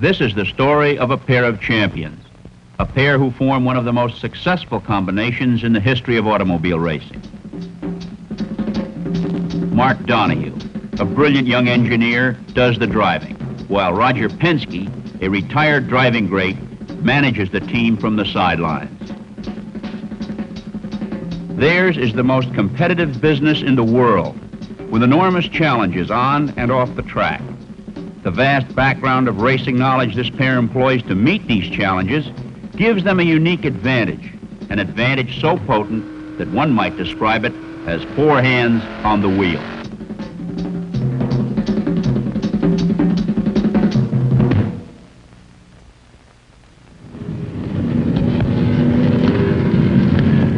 This is the story of a pair of champions, a pair who form one of the most successful combinations in the history of automobile racing. Mark Donohue, a brilliant young engineer, does the driving, while Roger Penske, a retired driving great, manages the team from the sidelines. Theirs is the most competitive business in the world, with enormous challenges on and off the track. The vast background of racing knowledge this pair employs to meet these challenges gives them a unique advantage, an advantage so potent that one might describe it as four hands on the wheel.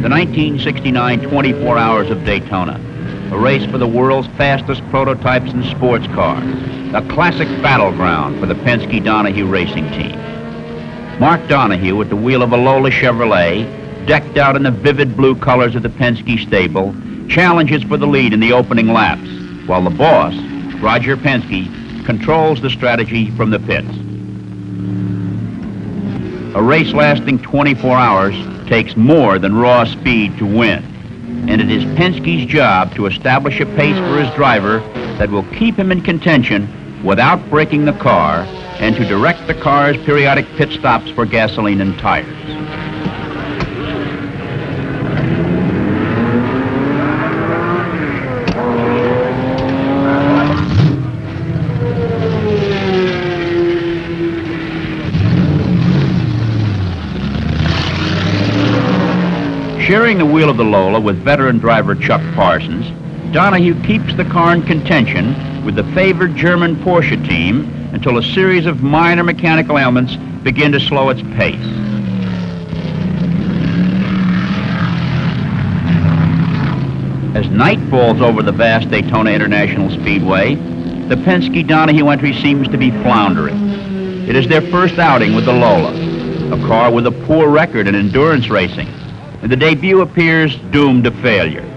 The 1969 24 Hours of Daytona, a race for the world's fastest prototypes and sports cars, a classic battleground for the Penske Donohue racing team. Mark Donohue at the wheel of a Lola Chevrolet, decked out in the vivid blue colors of the Penske stable, challenges for the lead in the opening laps, while the boss, Roger Penske, controls the strategy from the pits. A race lasting 24 hours takes more than raw speed to win, and it is Penske's job to establish a pace for his driver that will keep him in contention without breaking the car and to direct the car's periodic pit stops for gasoline and tires. Sharing the wheel of the Lola with veteran driver Chuck Parsons, Donohue keeps the car in contention with the favored German Porsche team until a series of minor mechanical ailments begin to slow its pace. As night falls over the vast Daytona International Speedway, the Penske Donohue entry seems to be floundering. It is their first outing with the Lola, a car with a poor record in endurance racing, the debut appears doomed to failure.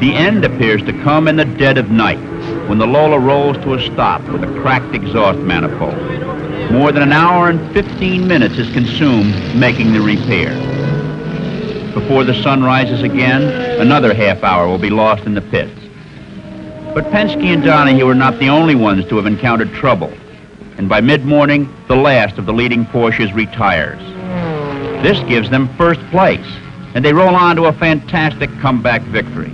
The end appears to come in the dead of night when the Lola rolls to a stop with a cracked exhaust manifold. More than an hour and 15 minutes is consumed making the repair. Before the sun rises again, another half hour will be lost in the pits. But Penske and Donohue are not the only ones to have encountered trouble. And by mid-morning, the last of the leading Porsches retires. This gives them first place, and they roll on to a fantastic comeback victory.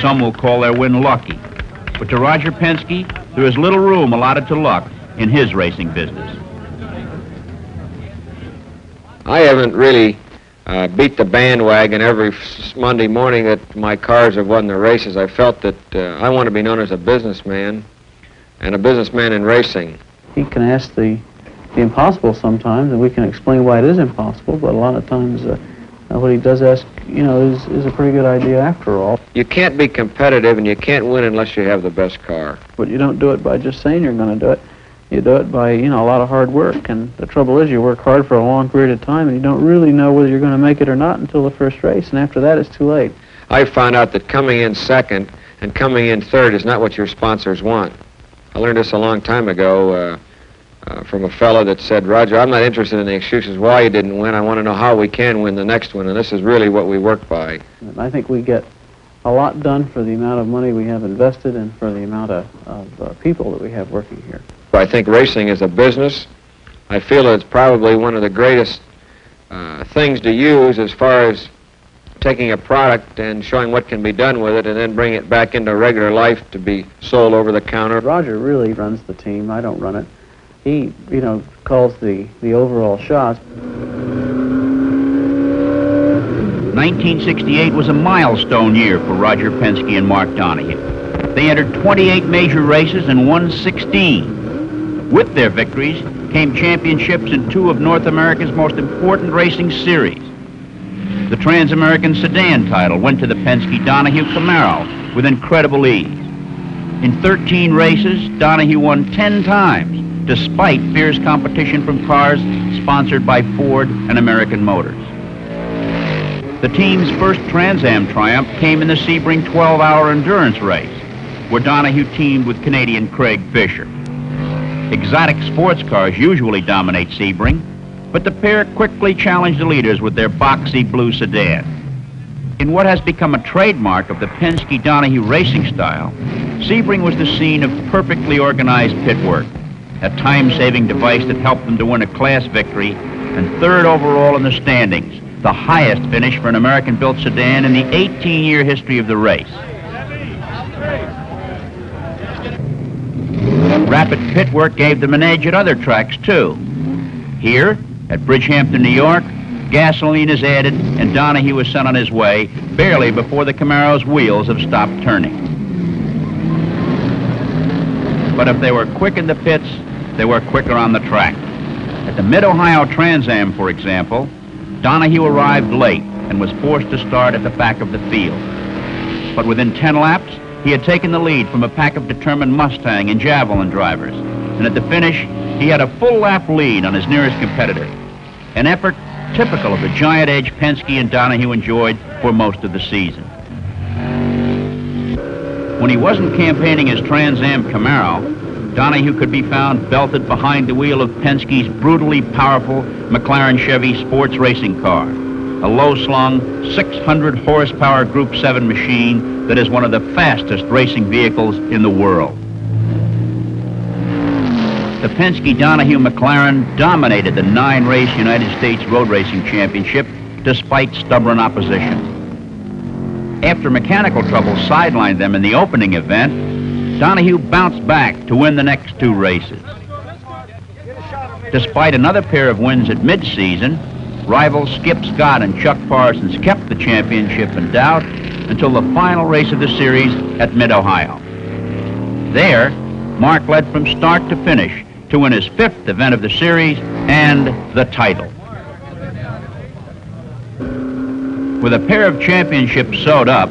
Some will call their win lucky. But to Roger Penske, there is little room allotted to luck in his racing business. I haven't really uh, beat the bandwagon every Monday morning that my cars have won the races. I felt that uh, I want to be known as a businessman and a businessman in racing. He can ask the, the impossible sometimes, and we can explain why it is impossible, but a lot of times uh, uh, what he does ask, you know, is, is a pretty good idea after all. You can't be competitive and you can't win unless you have the best car. But you don't do it by just saying you're going to do it. You do it by, you know, a lot of hard work. And the trouble is you work hard for a long period of time and you don't really know whether you're going to make it or not until the first race. And after that, it's too late. I found out that coming in second and coming in third is not what your sponsors want. I learned this a long time ago uh, uh, from a fellow that said, Roger, I'm not interested in the excuses why you didn't win. I want to know how we can win the next one, and this is really what we work by. And I think we get a lot done for the amount of money we have invested and for the amount of, of uh, people that we have working here. I think racing is a business. I feel it's probably one of the greatest uh, things to use as far as taking a product and showing what can be done with it and then bring it back into regular life to be sold over the counter. Roger really runs the team. I don't run it. He, you know, calls the, the overall shots. 1968 was a milestone year for Roger Penske and Mark Donohue. They entered 28 major races and won 16. With their victories came championships in two of North America's most important racing series. The Trans-American Sedan title went to the Penske Donohue Camaro with incredible ease. In 13 races, Donohue won 10 times, despite fierce competition from cars sponsored by Ford and American Motors. The team's first Trans Am triumph came in the Sebring 12-hour endurance race, where Donohue teamed with Canadian Craig Fisher. Exotic sports cars usually dominate Sebring, but the pair quickly challenged the leaders with their boxy blue sedan. In what has become a trademark of the Penske-Donohue racing style, Sebring was the scene of perfectly organized pit work, a time-saving device that helped them to win a class victory and third overall in the standings, the highest finish for an American-built sedan in the 18-year history of the race. Rapid pit work gave them an edge at other tracks, too. Here, at Bridgehampton, New York, gasoline is added and Donohue is sent on his way barely before the Camaro's wheels have stopped turning. But if they were quick in the pits, they were quicker on the track. At the Mid-Ohio Trans Am, for example, Donohue arrived late and was forced to start at the back of the field. But within 10 laps, he had taken the lead from a pack of determined Mustang and Javelin drivers. And at the finish, he had a full lap lead on his nearest competitor. An effort typical of the giant edge Penske and Donohue enjoyed for most of the season. When he wasn't campaigning his Trans Am Camaro, Donohue could be found belted behind the wheel of Penske's brutally powerful McLaren Chevy sports racing car, a low-slung 600 horsepower Group 7 machine that is one of the fastest racing vehicles in the world. The Penske Donohue McLaren dominated the nine-race United States Road Racing Championship despite stubborn opposition. After mechanical trouble sidelined them in the opening event, Donohue bounced back to win the next two races. Despite another pair of wins at midseason, rivals Skip Scott and Chuck Parsons kept the championship in doubt until the final race of the series at Mid-Ohio. There, Mark led from start to finish to win his fifth event of the series and the title. With a pair of championships sewed up,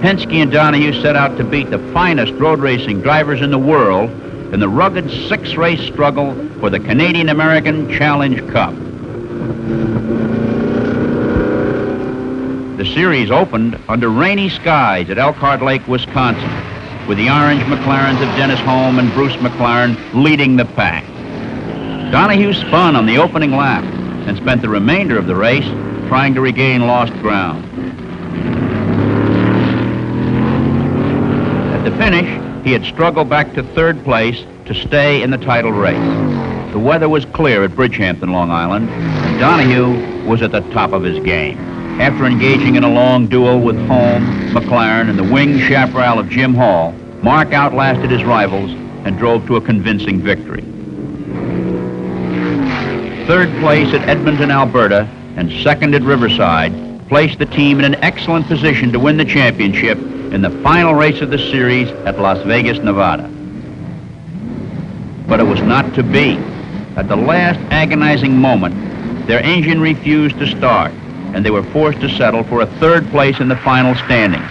Penske and Donohue set out to beat the finest road racing drivers in the world in the rugged six-race struggle for the Canadian-American Challenge Cup. The series opened under rainy skies at Elkhart Lake, Wisconsin, with the orange McLarens of Denis Hulme and Bruce McLaren leading the pack. Donohue spun on the opening lap and spent the remainder of the race trying to regain lost ground. At the finish, he had struggled back to third place to stay in the title race. The weather was clear at Bridgehampton, Long Island, and Donohue was at the top of his game. After engaging in a long duel with Hulme, McLaren, and the wing chaparral of Jim Hall, Mark outlasted his rivals and drove to a convincing victory. Third place at Edmonton, Alberta, and second at Riverside placed the team in an excellent position to win the championship in the final race of the series at Las Vegas, Nevada. But it was not to be. At the last agonizing moment, their engine refused to start and they were forced to settle for a third place in the final standings,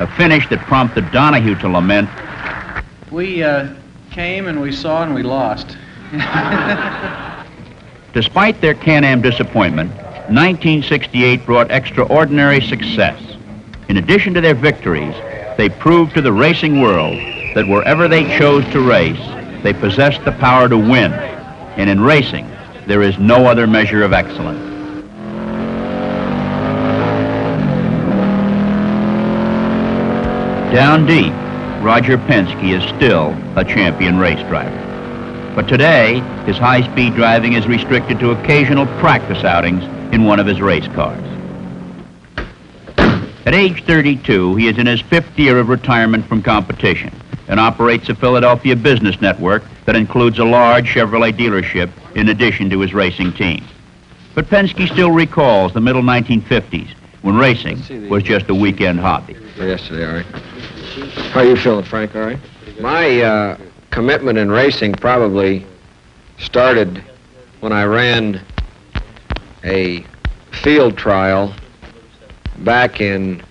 a finish that prompted Donohue to lament. We uh, came and we saw and we lost. Despite their Can-Am disappointment, 1968 brought extraordinary success. In addition to their victories, they proved to the racing world that wherever they chose to race, they possessed the power to win. And in racing, there is no other measure of excellence. Down deep, Roger Penske is still a champion race driver. But today, his high-speed driving is restricted to occasional practice outings in one of his race cars. At age 32, he is in his fifth year of retirement from competition and operates a Philadelphia business network that includes a large Chevrolet dealership in addition to his racing team. But Penske still recalls the middle 1950s when racing was just a weekend hobby. Yesterday, all right. How are you feeling, Frank? All right. My uh, commitment in racing probably started when I ran a field trial back in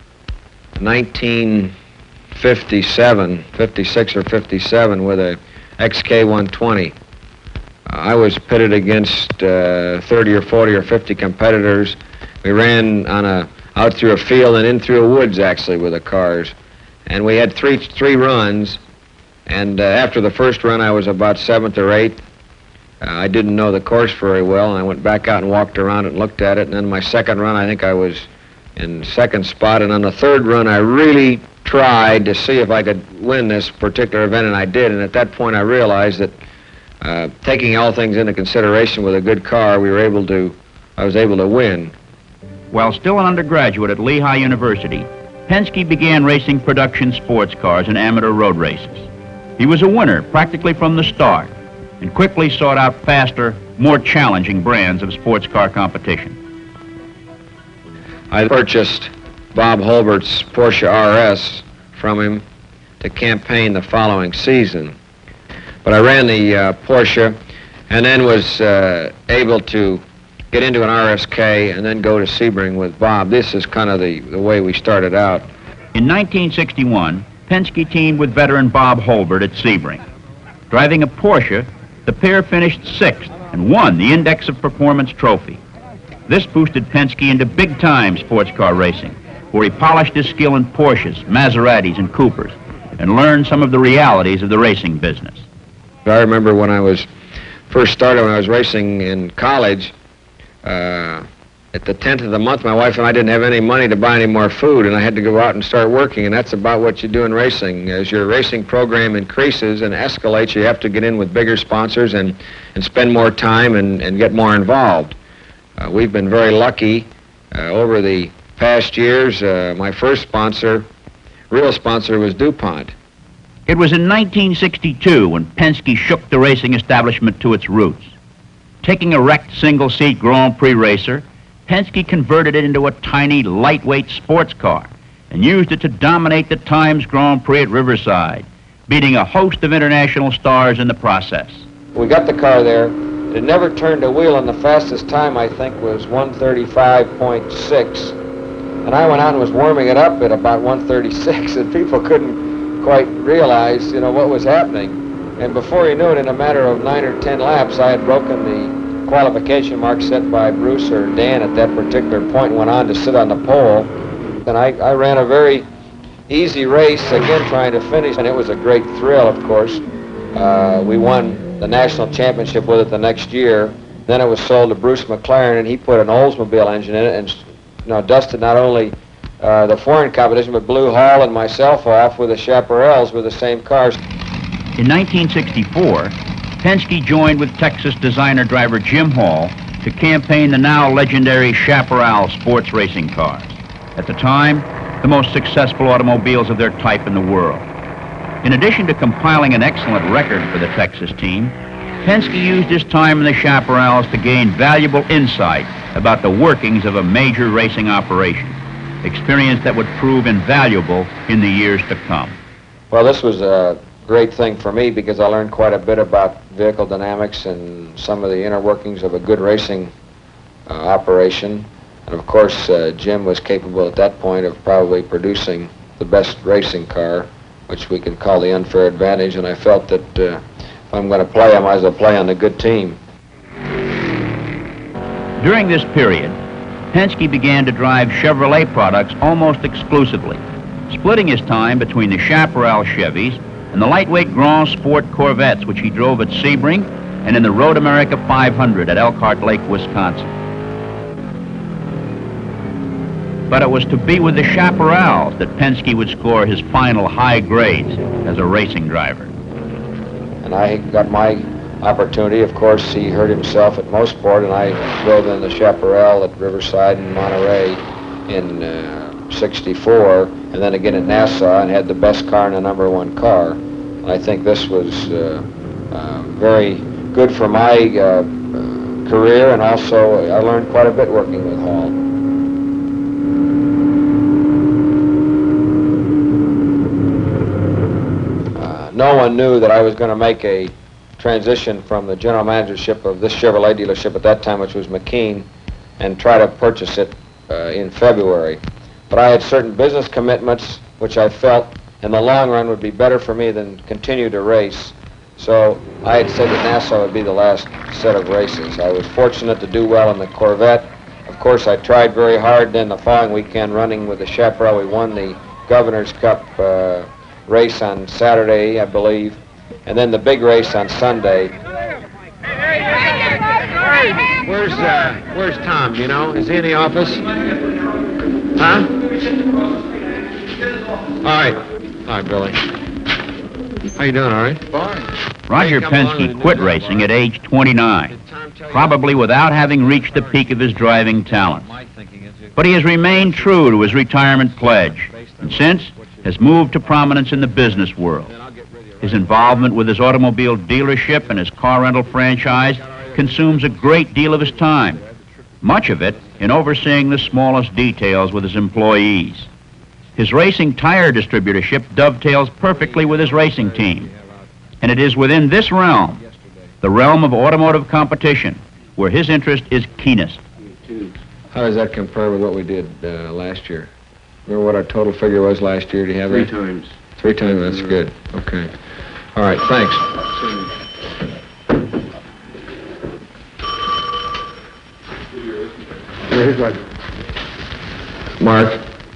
1957, 56 or 57 with a XK120 I was pitted against uh, 30 or 40 or 50 competitors. We ran on a out through a field and in through a woods actually with the cars, and we had three three runs. And uh, after the first run, I was about seventh or eighth. Uh, I didn't know the course very well, and I went back out and walked around it and looked at it. And then my second run, I think I was in second spot. And on the third run, I really tried to see if I could win this particular event, and I did. And at that point, I realized that uh, taking all things into consideration with a good car, we were able to, I was able to win. While still an undergraduate at Lehigh University, Penske began racing production sports cars in amateur road races. He was a winner practically from the start and quickly sought out faster, more challenging brands of sports car competition. I purchased Bob Holbert's Porsche RS from him to campaign the following season. But I ran the uh, Porsche and then was uh, able to get into an RSK and then go to Sebring with Bob. This is kind of the, the way we started out. In 1961, Penske teamed with veteran Bob Holbert at Sebring. Driving a Porsche, the pair finished sixth and won the Index of Performance trophy. This boosted Penske into big-time sports car racing, where he polished his skill in Porsches, Maseratis, and Coopers, and learned some of the realities of the racing business. I remember when I was first started, when I was racing in college, uh, at the 10th of the month, my wife and I didn't have any money to buy any more food, and I had to go out and start working, and that's about what you do in racing. As your racing program increases and escalates, you have to get in with bigger sponsors and, and spend more time and, and get more involved. Uh, we've been very lucky uh, over the past years. Uh, my first sponsor, real sponsor, was DuPont. It was in 1962 when Penske shook the racing establishment to its roots. Taking a wrecked single-seat Grand Prix racer, Penske converted it into a tiny, lightweight sports car and used it to dominate the Times Grand Prix at Riverside, beating a host of international stars in the process. We got the car there. It never turned a wheel, and the fastest time, I think, was 135.6. And I went and was warming it up at about 136, and people couldn't quite realize, you know, what was happening. And before you knew it, in a matter of nine or ten laps, I had broken the qualification mark set by Bruce or Dan at that particular point went on to sit on the pole. And I, I ran a very easy race, again trying to finish, and it was a great thrill, of course. Uh, we won the national championship with it the next year. Then it was sold to Bruce McLaren, and he put an Oldsmobile engine in it and you know, dusted not only uh, the foreign competition, but blew Hall and myself off with the Chaparrals with the same cars. In 1964, Penske joined with Texas designer driver Jim Hall to campaign the now legendary Chaparral sports racing cars. At the time, the most successful automobiles of their type in the world. In addition to compiling an excellent record for the Texas team, Penske used his time in the Chaparrals to gain valuable insight about the workings of a major racing operation, experience that would prove invaluable in the years to come. Well, this was a great thing for me because I learned quite a bit about vehicle dynamics and some of the inner workings of a good racing uh, operation. And of course, uh, Jim was capable at that point of probably producing the best racing car, which we can call the unfair advantage. And I felt that uh, if I'm going to play, I might as well play on a good team. During this period, Penske began to drive Chevrolet products almost exclusively, splitting his time between the Chaparral Chevys and the lightweight Grand Sport Corvettes, which he drove at Sebring and in the Road America 500 at Elkhart Lake, Wisconsin. But it was to be with the Chaparrals that Penske would score his final high grades as a racing driver. And I got my opportunity. Of course, he hurt himself at Mosport, and I drove in the Chaparral at Riverside and Monterey in uh, 64, and then again at Nassau, and had the best car and the number one car. I think this was uh, uh, very good for my uh, career, and also I learned quite a bit working with Hall. no one knew that I was going to make a transition from the general managership of this Chevrolet dealership at that time, which was McKean, and try to purchase it uh, in February. But I had certain business commitments which I felt in the long run would be better for me than continue to race. So I had said that Nassau would be the last set of races. I was fortunate to do well in the Corvette. Of course, I tried very hard. Then the following weekend, running with the Chaparral, we won the Governor's Cup uh, race on Saturday, I believe, and then the big race on Sunday. Where's uh, Where's Tom? You know? Is he in the office? Huh? All right. All right, Billy. How you doing? All right. Fine. Roger Hey, Penske quit racing at age 29, Did Tom tell you- probably without having reached the peak of his driving talent. My thinking is it- But he has remained true to his retirement pledge, and since has moved to prominence in the business world. Then I'll get rid of your His involvement with his automobile dealership and his car rental franchise consumes a great deal of his time, much of it in overseeing the smallest details with his employees. His racing tire distributorship dovetails perfectly with his racing team, and it is within this realm, the realm of automotive competition, where his interest is keenest. How does that compare with what we did uh, last year? Remember what our total figure was last year? Do you have Three that? times. Three times. That's good. Okay. All right. Thanks. Here's what.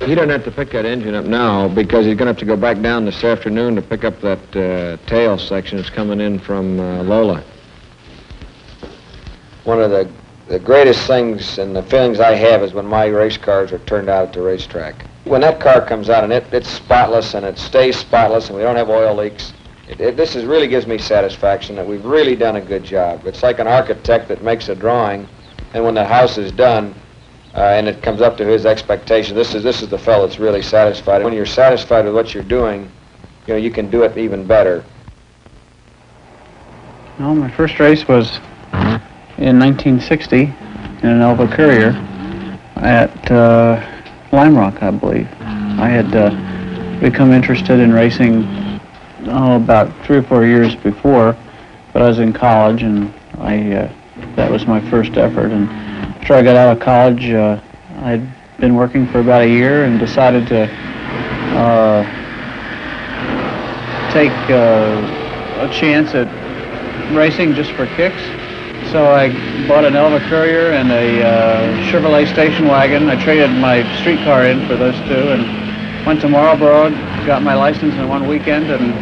He doesn't have to pick that engine up now because he's going to have to go back down this afternoon to pick up that uh, tail section that's coming in from uh, Lola. One of the, the greatest things and the feelings I have is when my race cars are turned out at the racetrack. When that car comes out and it, it's spotless and it stays spotless and we don't have oil leaks, it, it, this is really gives me satisfaction that we've really done a good job. It's like an architect that makes a drawing, and when the house is done, uh, and it comes up to his expectation. This is this is the fellow that's really satisfied. When you're satisfied with what you're doing, you know you can do it even better. Well, my first race was in 1960 in an Elva Courier at uh, Lime Rock, I believe. I had uh, become interested in racing oh, about three or four years before, but I was in college and I uh, that was my first effort. And after I got out of college, uh, I'd been working for about a year and decided to uh, take uh, a chance at racing just for kicks. So I bought an Elva Courier and a uh, Chevrolet station wagon. I traded my streetcar in for those two and went to Marlboro, got my license in one weekend, and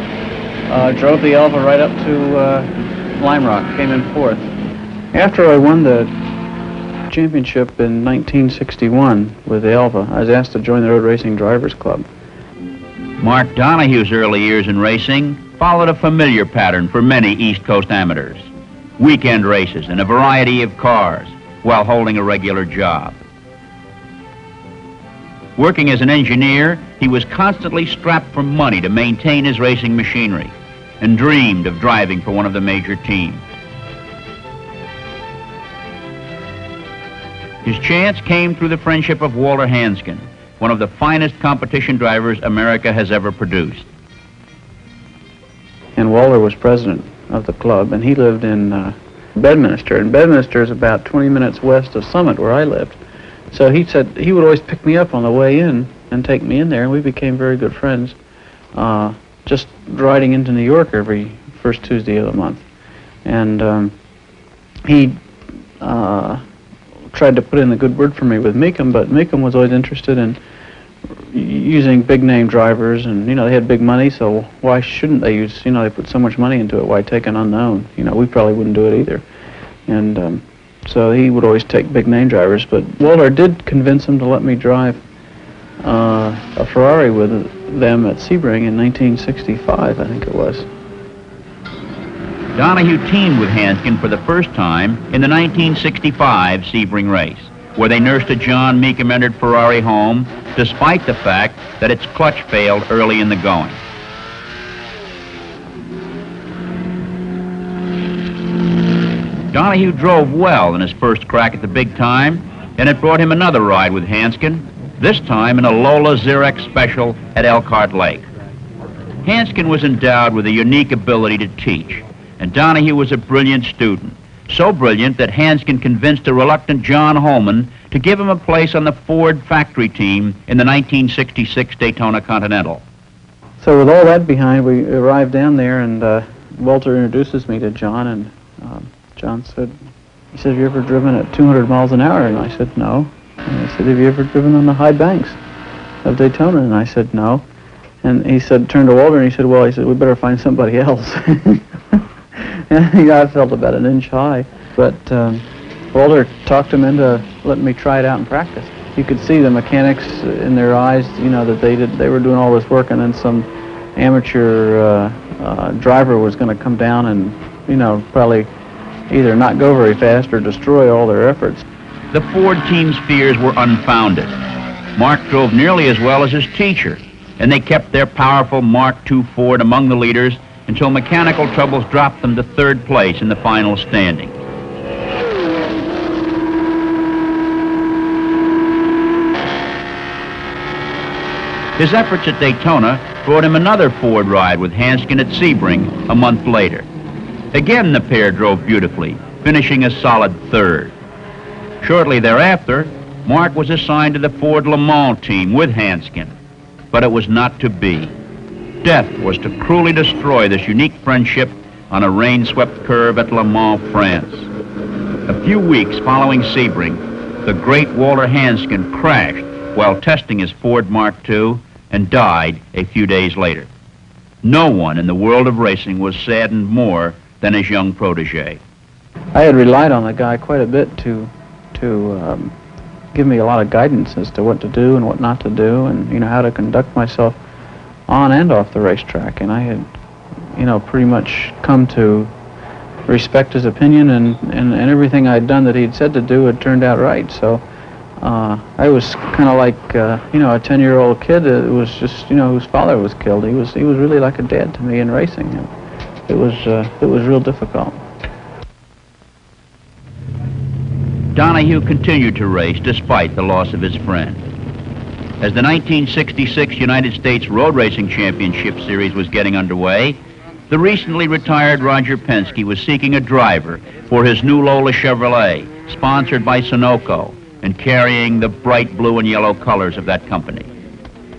uh, drove the Elva right up to uh, Lime Rock. Came in fourth. After I won the championship in 1961 with Elva, I was asked to join the Road Racing Drivers Club. Mark Donohue's early years in racing followed a familiar pattern for many East Coast amateurs. Weekend races in a variety of cars while holding a regular job. Working as an engineer, he was constantly strapped for money to maintain his racing machinery and dreamed of driving for one of the major teams. His chance came through the friendship of Walter Hansgen, one of the finest competition drivers America has ever produced. and Walter was president of the club, and he lived in uh, Bedminster, and Bedminster is about 20 minutes west of Summit, where I lived. So he said he would always pick me up on the way in and take me in there, and we became very good friends. Uh, just riding into New York every first Tuesday of the month, and um, he uh, tried to put in a good word for me with Mecom, but Mecom was always interested in using big name drivers and you know they had big money so why shouldn't they use you know they put so much money into it why take an unknown? You know we probably wouldn't do it either. And um, so he would always take big name drivers but Walter did convince him to let me drive uh, a Ferrari with them at Sebring in 1965 I think it was Donohue teamed with Hansgen for the first time in the 1965 Sebring race, where they nursed a John Mecom-entered Ferrari home, despite the fact that its clutch failed early in the going. Donohue drove well in his first crack at the big time, and it brought him another ride with Hansgen, this time in a Lola Xerox Special at Elkhart Lake. Hansgen was endowed with a unique ability to teach, and Donohue was a brilliant student. So brilliant that Hansgen convinced a reluctant John Holman to give him a place on the Ford factory team in the 1966 Daytona Continental. So with all that behind, we arrived down there, and uh, Walter introduces me to John, and um, John said, he said, have you ever driven at 200 miles an hour? And I said, no. And he said, have you ever driven on the high banks of Daytona? And I said, no. And he said, turned to Walter, and he said, well, he said, we better find somebody else. I felt about an inch high. But um, Walter talked him into letting me try it out in practice. You could see the mechanics in their eyes, you know, that they did, they were doing all this work, and then some amateur uh, uh, driver was going to come down and, you know, probably either not go very fast or destroy all their efforts. The Ford team's fears were unfounded. Mark drove nearly as well as his teacher, and they kept their powerful Mark II Ford among the leaders until mechanical troubles dropped them to third place in the final standing. His efforts at Daytona brought him another Ford ride with Hansgen at Sebring a month later. Again, the pair drove beautifully, finishing a solid third. Shortly thereafter, Mark was assigned to the Ford Le Mans team with Hansgen, but it was not to be. Death was to cruelly destroy this unique friendship on a rain-swept curve at Le Mans, France. A few weeks following Sebring, the great Walter Hansgen crashed while testing his Ford Mark II and died a few days later. No one in the world of racing was saddened more than his young protege. I had relied on the guy quite a bit to to um, give me a lot of guidance as to what to do and what not to do, and you know how to conduct myself on and off the racetrack. And I had, you know, pretty much come to respect his opinion, and and, and everything I'd done that he'd said to do had turned out right. So. Uh, I was kind of like, uh, you know, a 10-year-old kid that was just, you know, whose father was killed. He was, he was really like a dad to me in racing. And it was, uh, it was real difficult. Donohue continued to race despite the loss of his friend. As the 1966 United States Road Racing Championship Series was getting underway, the recently retired Roger Penske was seeking a driver for his new Lola Chevrolet, sponsored by Sunoco and carrying the bright blue and yellow colors of that company.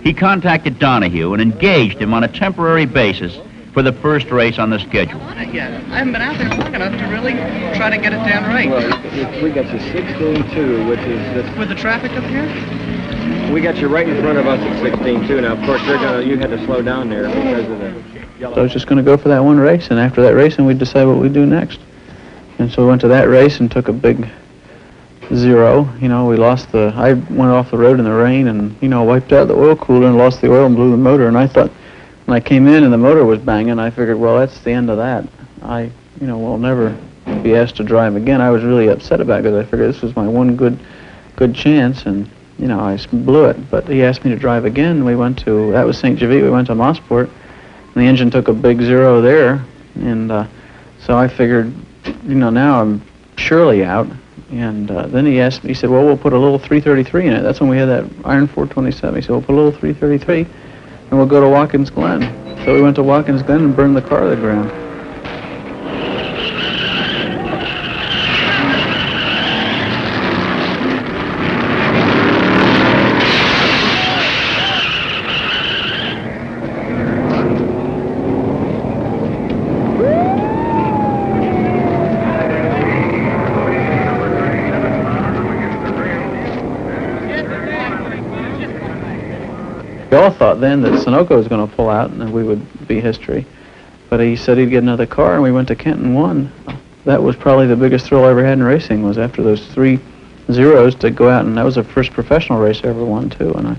He contacted Donohue and engaged him on a temporary basis for the first race on the schedule. I haven't been out there long enough to really try to get it down right. Well, we got you 16-2, which is this. With the traffic up here? We got you right in front of us at 16-2. Now, of course, they're gonna. You had to slow down there because of the yellow. So I was just going to go for that one race, and after that race, and we'd decide what we'd do next. And so we went to that race and took a big zero. You know, we lost the. I went off the road in the rain and you know wiped out the oil cooler and lost the oil and blew the motor. And I thought when I came in and the motor was banging, I figured, well, that's the end of that. I, you know, will never be asked to drive again. I was really upset about it because I figured this was my one good, good chance, and you know, I blew it. But he asked me to drive again. We went to that was St. Jovite. We went to Mosport, and the engine took a big zero there, and uh, so I figured, you know, now I'm surely out. And uh, then he asked me, he said, well, we'll put a little 333 in it. That's when we had that iron 427. He said, we'll put a little 333 and we'll go to Watkins Glen. So we went to Watkins Glen and burned the car to the ground. Then that Sunoco was going to pull out and we would be history. But he said he'd get another car, and we went to Kent and won. That was probably the biggest thrill I ever had in racing. Was after those three zeros to go out, and that was the first professional race I ever won too. And I,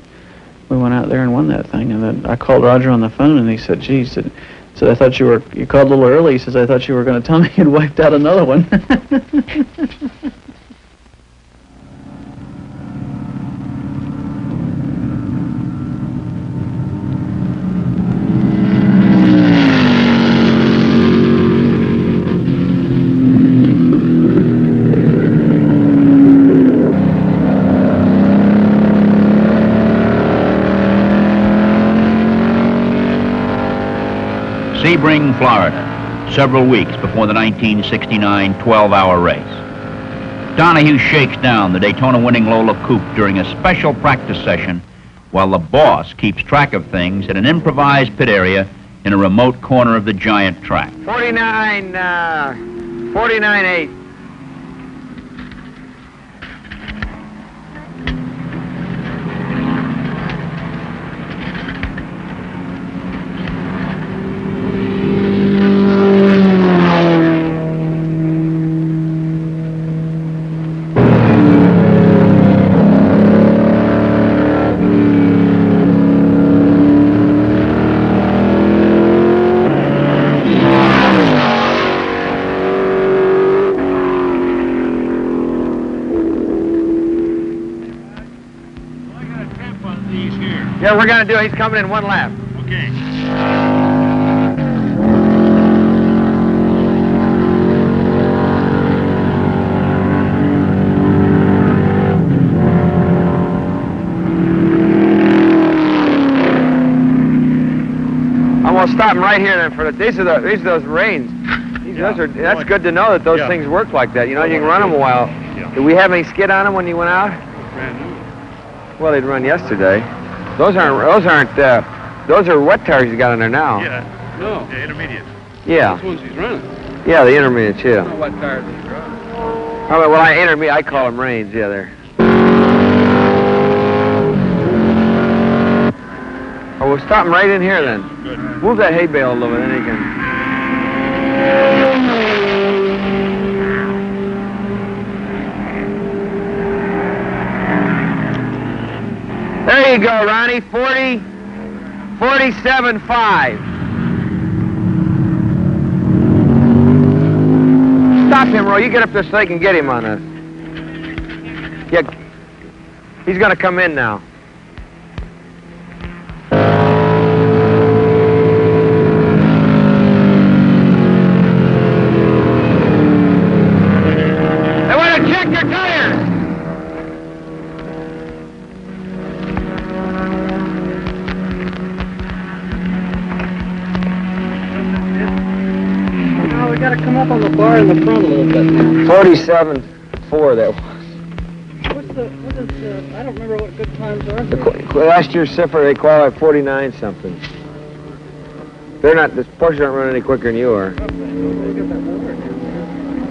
we went out there and won that thing. And then I called Roger on the phone, and he said, "Gee," he said, "said I thought you were you called a little early." He says, "I thought you were going to tell me you'd wiped out another one." Sebring, Florida, several weeks before the 1969 12-hour race. Donohue shakes down the Daytona-winning Lola Coupe during a special practice session while the boss keeps track of things at an improvised pit area in a remote corner of the giant track. 49, uh, 49 8. We're gonna do. He's coming in one lap. Okay. I'm gonna stop him right here then for the, these are the, these are those rains. These, Yeah. those are, that's good to know that those Yeah. things work like that. You know, you can run them a while. Yeah. Did we have any skid on them when you went out? Well, they'd run yesterday. Those aren't, those aren't, uh, those are wet tires you got on there now. Yeah. No, Yeah, intermediate. Yeah, those ones he's running. yeah, the intermediates, yeah. I What tires he's running. Oh, well, I intermediate, I call them rains, yeah, they're. Oh, we'll stop him right in here then. Good. Move that hay bale a little bit, then he can. There you go, Ronnie. 40, 47, 5. Stop him, Roy. You get up there so can get him on us. Yeah. He's going to come in now. In the front a little bit now. 47, 4 that was. What's the, what is the, I don't remember what good times are. The qu- qu- last year's Siffert, they qualified 49 something. They're not, the Porsches aren't running any quicker than you are.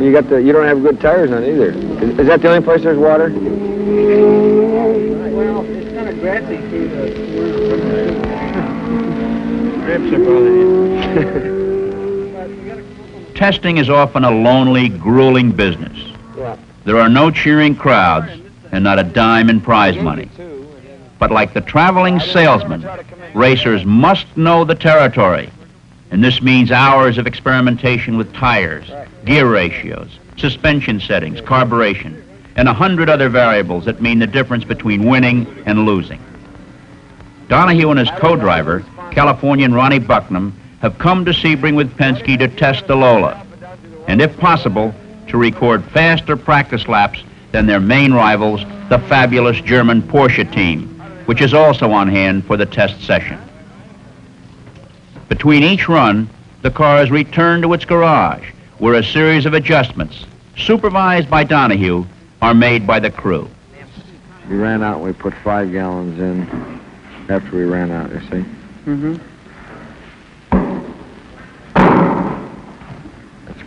You got the, you don't have good tires on either. Is, is that the only place there's water? Well, it's kind of grassy through the. Grips are probably. Testing is often a lonely, grueling business. There are no cheering crowds and not a dime in prize money. But like the traveling salesman, racers must know the territory. And this means hours of experimentation with tires, gear ratios, suspension settings, carburation, and a hundred other variables that mean the difference between winning and losing. Donohue and his co-driver, Californian Ronnie Bucknum, have come to Sebring with Penske to test the Lola, and if possible, to record faster practice laps than their main rivals, the fabulous German Porsche team, which is also on hand for the test session. Between each run, the car is returned to its garage, where a series of adjustments, supervised by Donohue, are made by the crew. We ran out and we put five gallons in after we ran out, you see. Mm-hmm.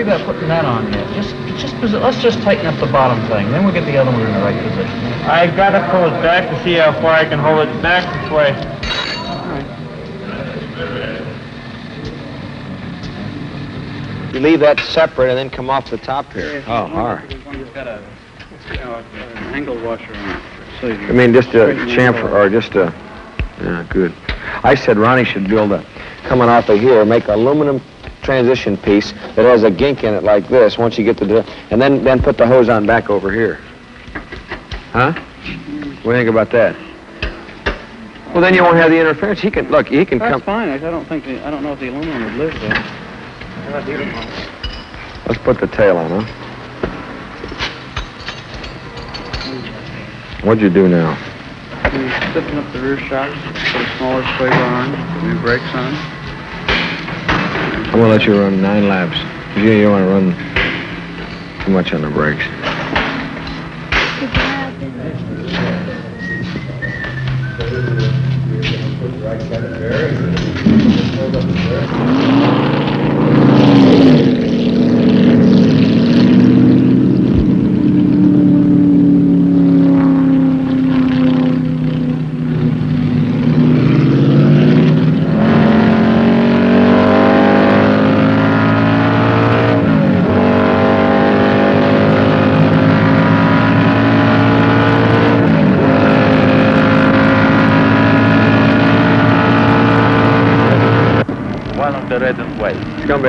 worry about putting that on yet. Just, just, let's just tighten up the bottom thing. Then we'll get the other one in the right position. I gotta pull it back to see how far I can hold it back this way. You leave that separate and then come off the top here. Oh, hard. It's got a, you know, an angle washer on it. So I mean, just a chamfer, or just a, yeah, good. I said Ronnie should build a, coming off of here, make aluminum transition piece that has a gink in it like this, once you get to the, and then, then put the hose on back over here. Huh? What do you think about that? Well, then you won't have the interference. He can, look, he can That's come, fine. I don't think, the, I don't know if the aluminum would live there. Let's put the tail on, huh? What'd you do now? We're stepping up the rear shocks, put a smaller spoiler on, put new brakes on. I'm gonna let you run nine laps. You, you don't want to run too much on the brakes.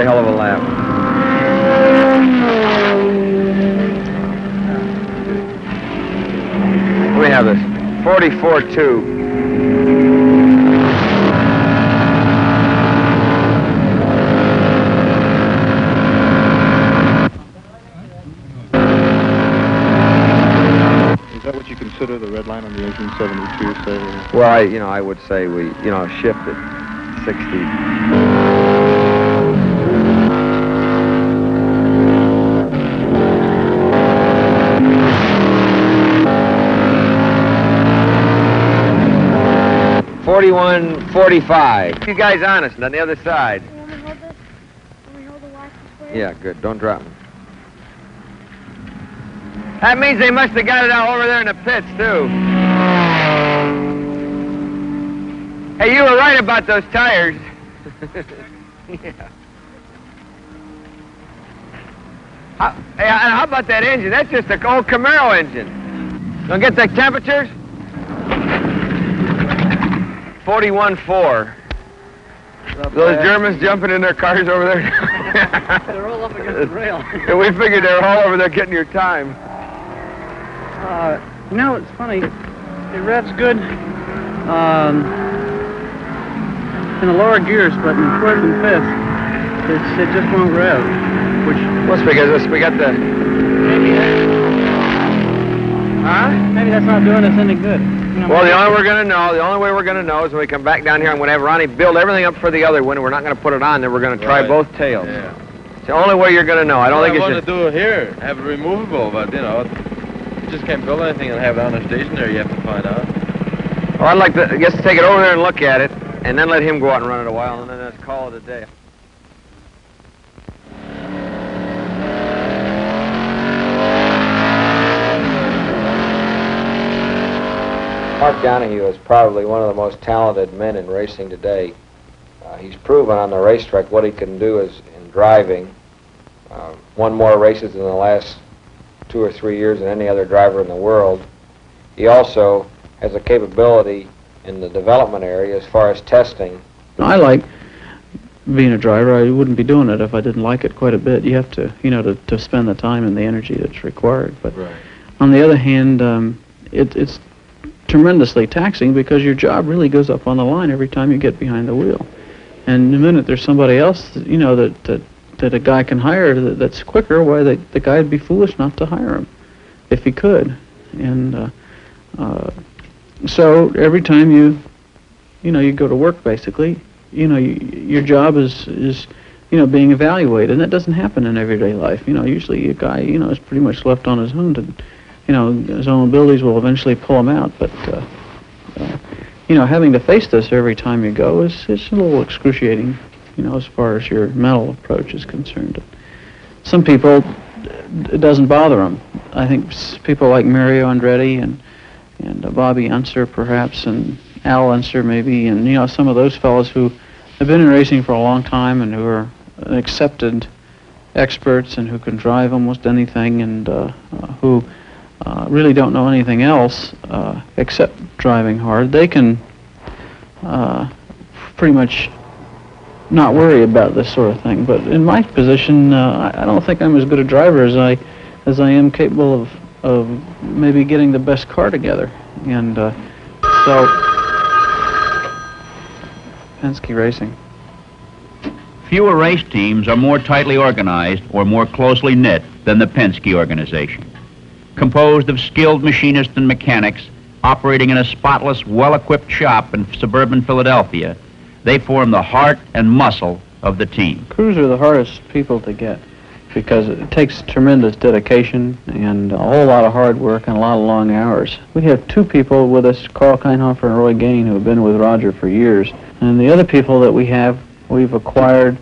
A hell of a lap. We have this 44-2. Is that what you consider the red line on the 1872, say? Well, I, you know, I would say we, you know, shifted 60. Forty-one, forty-five. You guys honest on the other side. You want me to hold this? Me hold the watch this way? Yeah, good. Don't drop them. That means they must have got it out over there in the pits, too. Hey, you were right about those tires. yeah. How, hey, and how about that engine? That's just an old Camaro engine. Don't get the temperatures? 41.4. Those Germans jumping in their cars over there. They're all up against the rail. And we figured they were all over there getting your time. Uh, you know, it's funny. It revs good um, in the lower gears, but in fourth and fifth, it's, it just won't rev. Which What's because we got the. maybe that, Huh? maybe that's not doing us any good. You Well, the maybe- only we're gonna know, the only way we're gonna know is when we come back down here. I'm gonna have Ronnie build everything up for the other one. and We're not gonna put it on. Then we're gonna try Right. both tails. Yeah. It's the only way you're gonna know. I don't think I it's want just. to do it here, have it removable, but you know, you just can't build anything and have it on a stationary. You have to find out. Well, I'd like to just take it over there and look at it, and then let him go out and run it a while, and then let's call it a day. Mark Donohue is probably one of the most talented men in racing today. Uh, he's proven on the racetrack what he can do is in driving. Uh, won more races in the last two or three years than any other driver in the world. He also has a capability in the development area as far as testing. I like being a driver. I wouldn't be doing it if I didn't like it quite a bit. You have to, you know, to, to spend the time and the energy that's required. But Right. on the other hand, um, it, it's tremendously taxing because your job really goes up on the line every time you get behind the wheel. And the minute there's somebody else, that, you know, that, that that a guy can hire that, that's quicker, why the, the guy'd be foolish not to hire him if he could. And uh, uh, so every time you, you know, you go to work basically, you know, you, your job is is you know being evaluated, and that doesn't happen in everyday life. You know, usually a guy, you know, is pretty much left on his own to, you know, his own abilities will eventually pull him out. But uh, uh, you know, having to face this every time you go is is a little excruciating. You know, as far as your mental approach is concerned. Some people, it doesn't bother them. I think people like Mario Andretti and and uh, Bobby Unser perhaps, and Al Unser maybe, and you know some of those fellows who have been in racing for a long time and who are accepted experts and who can drive almost anything and uh, uh, who uh, really don't know anything else uh, except driving hard. They can uh, pretty much not worry about this sort of thing. But in my position, uh, I don't think I'm as good a driver as I as I am capable of of maybe getting the best car together. And uh, so, Penske Racing. Fewer race teams are more tightly organized or more closely knit than the Penske organization. Composed of skilled machinists and mechanics operating in a spotless, well-equipped shop in suburban Philadelphia, they form the heart and muscle of the team. Crews are the hardest people to get because it takes tremendous dedication and a whole lot of hard work and a lot of long hours. We have two people with us, Karl Kainhofer and Roy Gain, who have been with Roger for years. And the other people that we have, we've acquired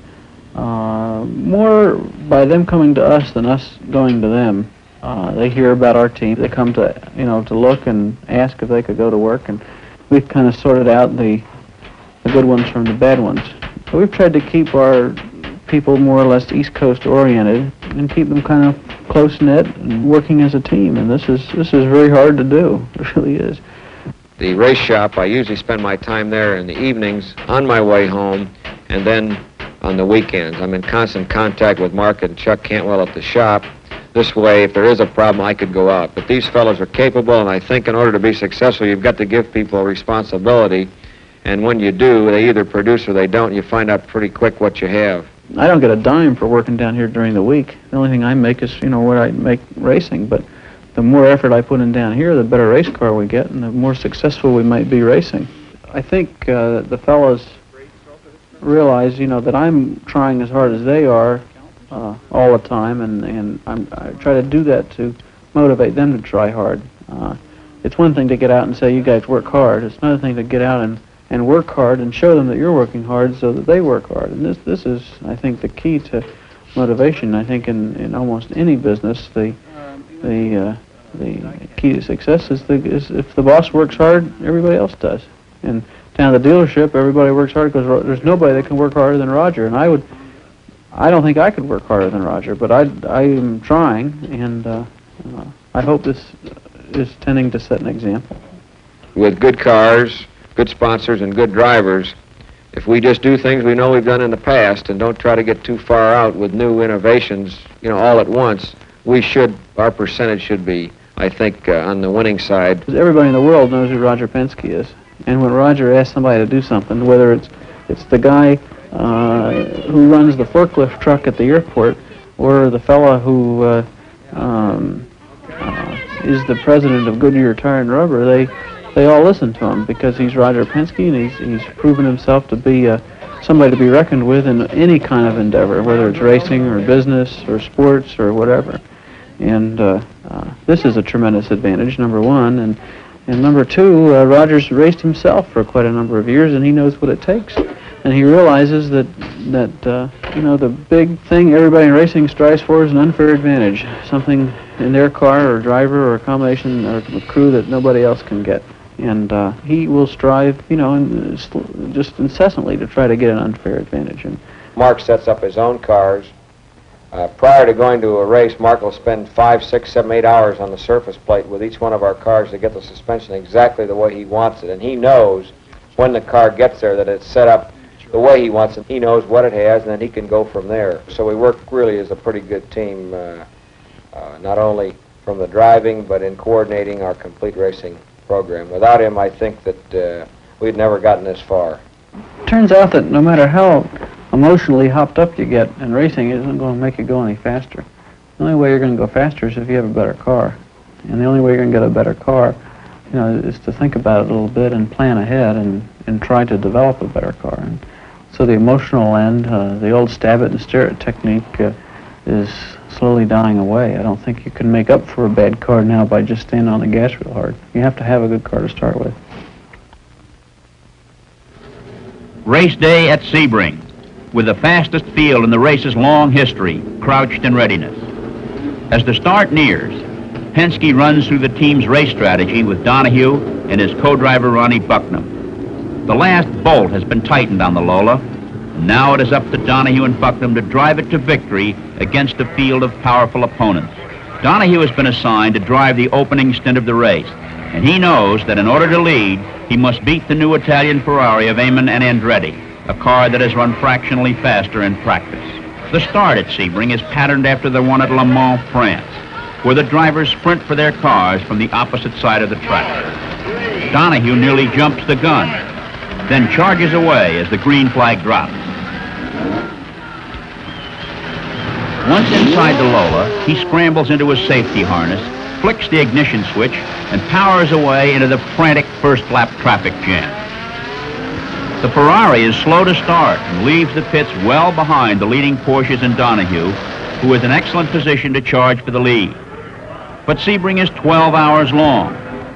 uh, more by them coming to us than us going to them. Uh, they hear about our team. They come to, you know, to look and ask if they could go to work, and we've kind of sorted out the, the good ones from the bad ones. So we've tried to keep our people more or less East Coast oriented and keep them kind of close knit and working as a team. And this is this is very hard to do. It really is. The race shop, I usually spend my time there in the evenings on my way home and then on the weekends. I'm in constant contact with Mark and Chuck Cantwell at the shop. This way, if there is a problem, I could go out. But these fellows are capable, and I think in order to be successful, you've got to give people responsibility. And when you do, they either produce or they don't. You find out pretty quick what you have. I don't get a dime for working down here during the week. The only thing I make is, you know, what I make racing. But the more effort I put in down here, the better race car we get, and the more successful we might be racing. I think uh, the fellows realize, you know, that I'm trying as hard as they are uh, all the time, and and I'm, I try to do that to motivate them to try hard. Uh, it's one thing to get out and say you guys work hard. It's another thing to get out and and work hard and show them that you're working hard so that they work hard. And this this is, I think, the key to motivation. I think in, in almost any business, the the uh, the key to success is, the, is if the boss works hard, everybody else does. And down the dealership, everybody works hard because there's nobody that can work harder than Roger. And I would, I don't think I could work harder than Roger, but I I am trying, and uh, uh, I hope this is tending to set an example. With good cars, good sponsors and good drivers, if we just do things we know we've done in the past and don't try to get too far out with new innovations, you know, all at once, we should, our percentage should be, I think, uh, on the winning side. Everybody in the world knows who Roger Penske is. And when Roger asks somebody to do something, whether it's, it's the guy uh, who runs the forklift truck at the airport or the fella who uh, um, uh, is the president of Goodyear Tire and Rubber, they they all listen to him because he's Roger Penske and he's, he's proven himself to be uh, somebody to be reckoned with in any kind of endeavor, whether it's racing or business or sports or whatever. And uh, uh, this is a tremendous advantage, number one. And, and number two, uh, Rogers raced himself for quite a number of years and he knows what it takes. And he realizes that, that uh, you know, the big thing everybody in racing strives for is an unfair advantage, something in their car or driver or a combination or a crew that nobody else can get and uh, he will strive, you know, in, just incessantly to try to get an unfair advantage. And Mark sets up his own cars. Uh, prior to going to a race, Mark will spend five, six, seven, eight hours on the surface plate with each one of our cars to get the suspension exactly the way he wants it. And he knows when the car gets there that it's set up the way he wants it. He knows what it has, and then he can go from there. So we work really as a pretty good team, uh, uh not only from the driving, but in coordinating our complete racing program. Without him, I think that uh, we'd never gotten this far. Turns out that no matter how emotionally hopped up you get in racing, it isn't going to make you go any faster. The only way you're going to go faster is if you have a better car. And the only way you're going to get a better car, you know, is to think about it a little bit and plan ahead and, and try to develop a better car. And so the emotional end, uh, the old stab it and stare it technique uh, is slowly dying away. I don't think you can make up for a bad car now by just standing on the gas real hard. You have to have a good car to start with. Race day at Sebring, with the fastest field in the race's long history, crouched in readiness. As the start nears, Penske runs through the team's race strategy with Donohue and his co-driver Ronnie Bucknum. The last bolt has been tightened on the Lola, now it is up to Donohue and Bucknum to drive it to victory against a field of powerful opponents. Donohue has been assigned to drive the opening stint of the race, and he knows that in order to lead, he must beat the new Italian Ferrari of Amon and Andretti, a car that has run fractionally faster in practice. The start at Sebring is patterned after the one at Le Mans, France, where the drivers sprint for their cars from the opposite side of the track. Donohue nearly jumps the gun, then charges away as the green flag drops. Once inside the Lola, he scrambles into his safety harness, flicks the ignition switch, and powers away into the frantic first lap traffic jam. The Ferrari is slow to start and leaves the pits well behind the leading Porsches and Donohue, who is in excellent position to charge for the lead. But Sebring is 12 hours long,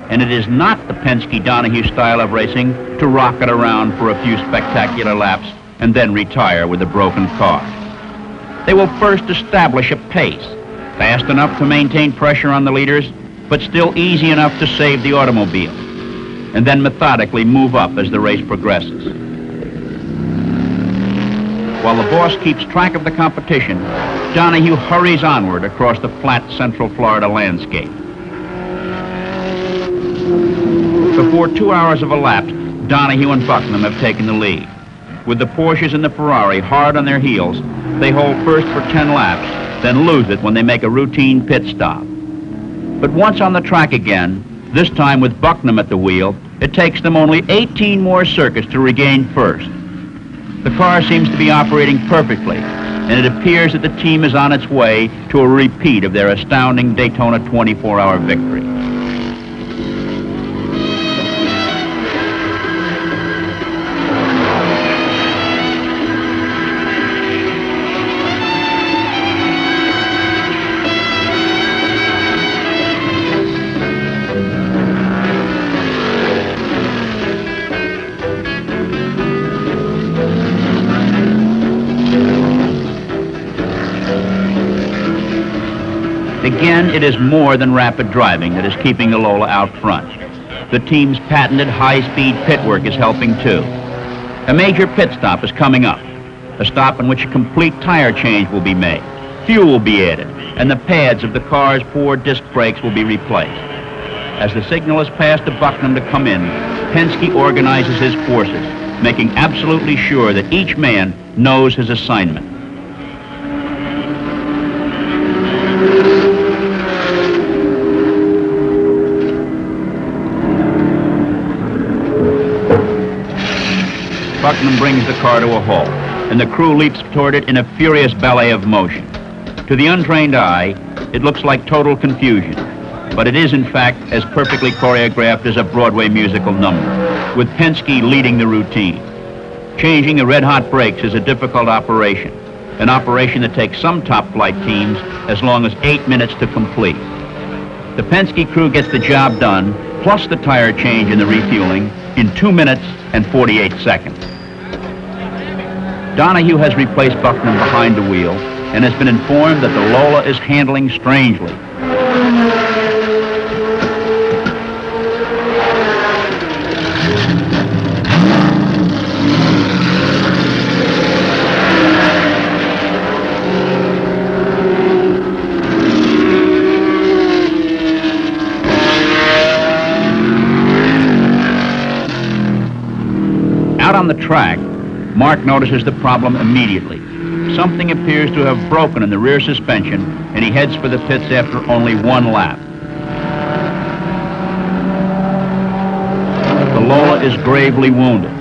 and it is not the Penske Donohue style of racing to rocket around for a few spectacular laps and then retire with a broken car. They will first establish a pace, fast enough to maintain pressure on the leaders, but still easy enough to save the automobile, and then methodically move up as the race progresses. While the boss keeps track of the competition, Donohue hurries onward across the flat Central Florida landscape. Before two hours have elapsed, Donohue and Bucknum have taken the lead. With the Porsches and the Ferrari hard on their heels, they hold first for 10 laps, then lose it when they make a routine pit stop. But once on the track again, this time with Bucknum at the wheel, it takes them only 18 more circuits to regain first. The car seems to be operating perfectly, and it appears that the team is on its way to a repeat of their astounding Daytona 24-hour victory. Again, it is more than rapid driving that is keeping the Lola out front. The team's patented high-speed pit work is helping too. A major pit stop is coming up, a stop in which a complete tire change will be made. Fuel will be added, and the pads of the car's four disc brakes will be replaced. As the signal is passed to Bucknum to come in, Penske organizes his forces, making absolutely sure that each man knows his assignment. Bucknum brings the car to a halt, and the crew leaps toward it in a furious ballet of motion. To the untrained eye, it looks like total confusion, but it is in fact as perfectly choreographed as a Broadway musical number, with Penske leading the routine. Changing the red-hot brakes is a difficult operation, an operation that takes some top flight teams as long as eight minutes to complete. The Penske crew gets the job done, plus the tire change and the refueling, in two minutes and 48 seconds. Donohue has replaced Bucknum behind the wheel and has been informed that the Lola is handling strangely. Track, Mark notices the problem immediately. Something appears to have broken in the rear suspension, and he heads for the pits after only one lap. The Lola is gravely wounded.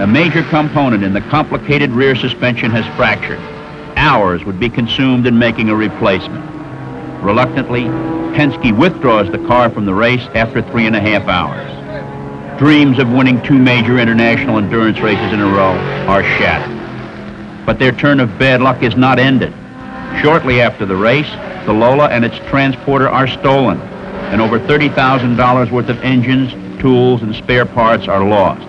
A major component in the complicated rear suspension has fractured. Hours would be consumed in making a replacement. Reluctantly, Penske withdraws the car from the race after three and a half hours. Dreams of winning two major international endurance races in a row are shattered. But their turn of bad luck is not ended. Shortly after the race, the Lola and its transporter are stolen, and over $30,000 worth of engines, tools, and spare parts are lost.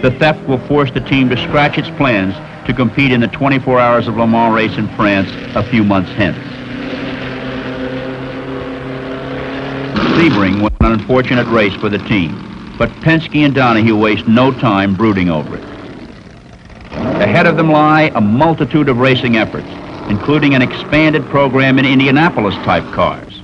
The theft will force the team to scratch its plans to compete in the 24 Hours of Le Mans race in France a few months hence. Sebring was an unfortunate race for the team but Penske and Donohue waste no time brooding over it. Ahead of them lie a multitude of racing efforts, including an expanded program in Indianapolis-type cars.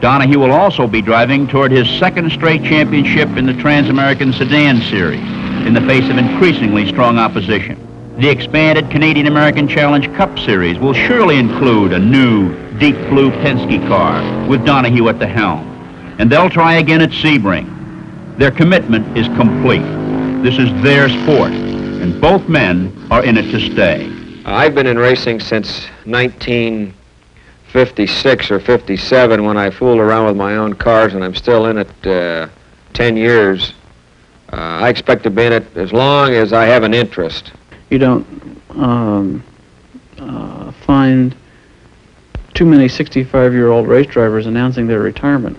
Donohue will also be driving toward his second straight championship in the Trans-American Sedan Series in the face of increasingly strong opposition. The expanded Canadian-American Challenge Cup Series will surely include a new, deep blue Penske car with Donohue at the helm and they'll try again at Sebring. Their commitment is complete. This is their sport, and both men are in it to stay. I've been in racing since 1956 or 57 when I fooled around with my own cars, and I'm still in it uh, 10 years. Uh, I expect to be in it as long as I have an interest. You don't um, uh, find too many 65-year-old race drivers announcing their retirement,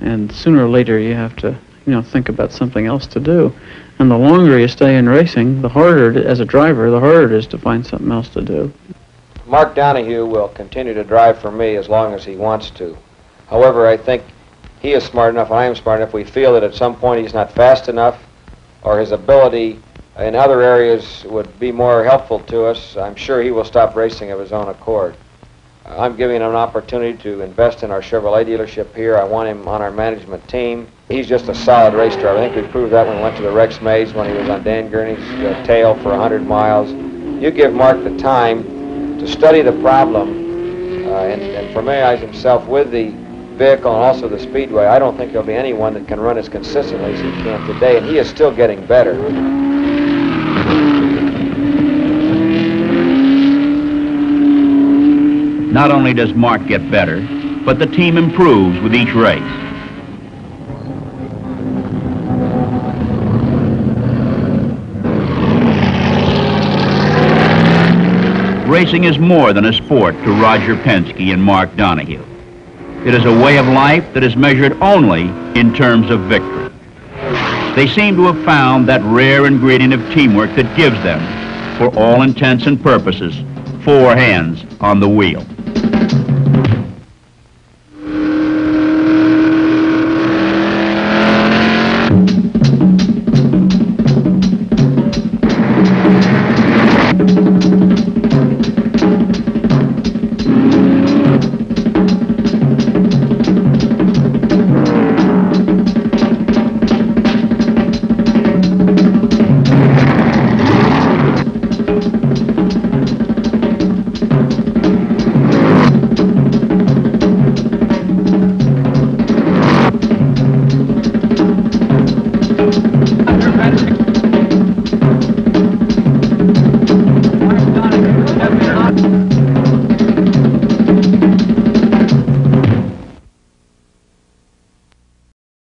and sooner or later you have to, you know, think about something else to do. And the longer you stay in racing, the harder, as a driver, the harder it is to find something else to do. Mark Donohue will continue to drive for me as long as he wants to. However, I think he is smart enough, I am smart enough, we feel that at some point he's not fast enough or his ability in other areas would be more helpful to us, I'm sure he will stop racing of his own accord. I'm giving him an opportunity to invest in our Chevrolet dealership here. I want him on our management team. He's just a solid race driver. I think we proved that when we went to the Rex Mays when he was on Dan Gurney's uh, tail for 100 miles. You give Mark the time to study the problem uh, and, and familiarize himself with the vehicle and also the speedway. I don't think there'll be anyone that can run as consistently as he can today, and he is still getting better. Not only does Mark get better, but the team improves with each race. Racing is more than a sport to Roger Penske and Mark Donohue. It is a way of life that is measured only in terms of victory. They seem to have found that rare ingredient of teamwork that gives them, for all intents and purposes, four hands on the wheel.